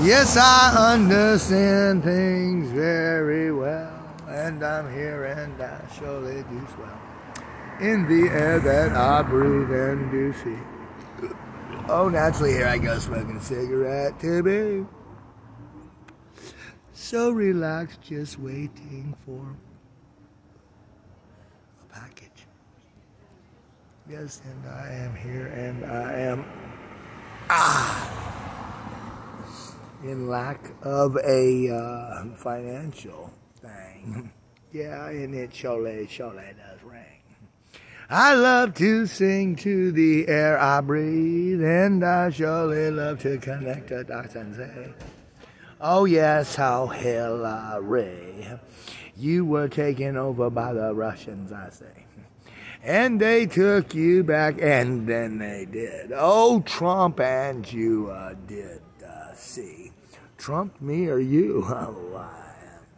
Yes, I understand things very well, and I'm here and I surely do swell in the air that I breathe and do see. Oh, naturally, here I go smoking a cigarette to be so relaxed, just waiting for a package. Yes, and I am here, and I am in lack of a uh, financial thing. yeah, and it surely, surely does ring. I love to sing to the air I breathe, and I surely love to connect the dots and say, Oh yes, how Hillary, you were taken over by the Russians, I say. And they took you back, and then they did. Oh, Trump and you uh, did see. Trump, me, or you? Am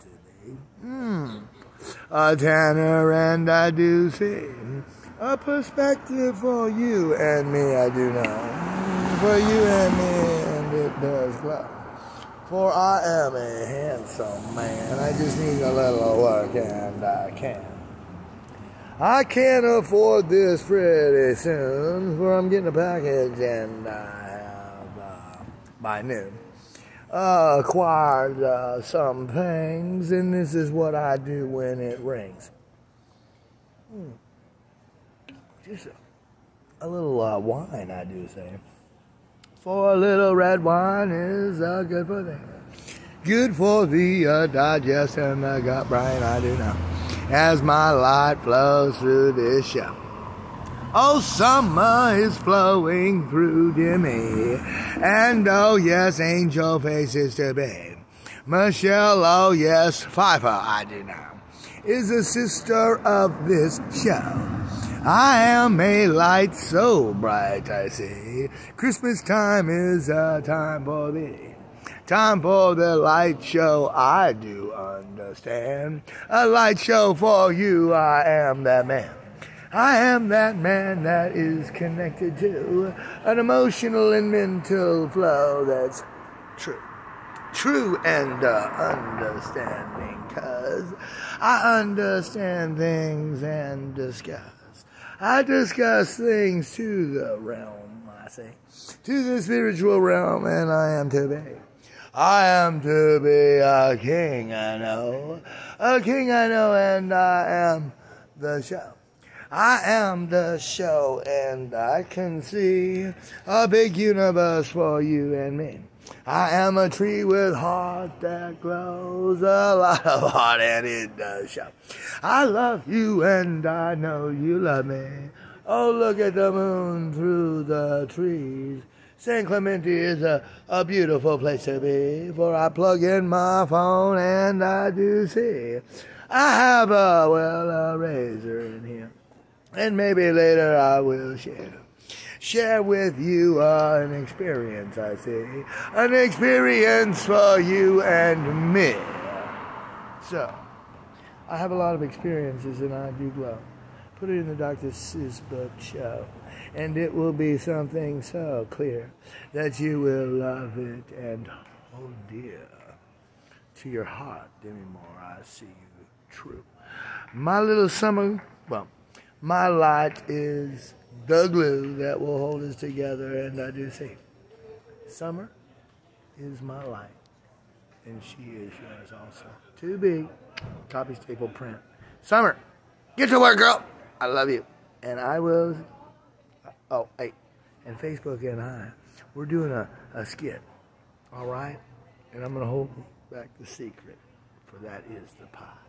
to be. Hmm. A tanner, and I do see. A perspective for you and me, I do know. For you and me, and it does glow. For I am a handsome man. I just need a little work, and I can. I can't afford this pretty soon, for I'm getting a package, and I by noon uh, acquired uh, some things, and this is what I do when it rings. Hmm. Just a, a little uh, wine, I do say. For a little red wine is uh, good for the good for the uh, digest and the gut brain. I do know. As my light flows through this show. Oh, summer is flowing through to me. And oh, yes, angel faces to be. Michelle, oh, yes, Pfeiffer, I do know, is a sister of this show. I am a light so bright, I see. Christmas time is a time for thee. Time for the light show, I do understand. A light show for you, I am that man. I am that man that is connected to an emotional and mental flow that's true. True and uh, understanding, cause I understand things and discuss. I discuss things to the realm, I say, to the spiritual realm, and I am to be. I am to be a king, I know. A king, I know, and I am the show. I am the show, and I can see a big universe for you and me. I am a tree with heart that glows, a lot of heart, and it does show. I love you, and I know you love me. Oh, look at the moon through the trees. San Clemente is a, a beautiful place to be, for I plug in my phone and I do see. I have a, well, a razor in here and maybe later I will share. Share with you an experience, I see. An experience for you and me. So, I have a lot of experiences and I do glow. Put it in the Dr. Seuss book show. And it will be something so clear that you will love it. And oh dear, to your heart, Demi Moore, I see you true. My little summer, well, my light is the glue that will hold us together, and I do say, Summer is my light, and she is yours also. To be, copy staple print. Summer, get to work, girl. I love you, and I will. Oh, hey, and Facebook and I, we're doing a, a skit, all right, and I'm gonna hold back the secret, for that is the pie.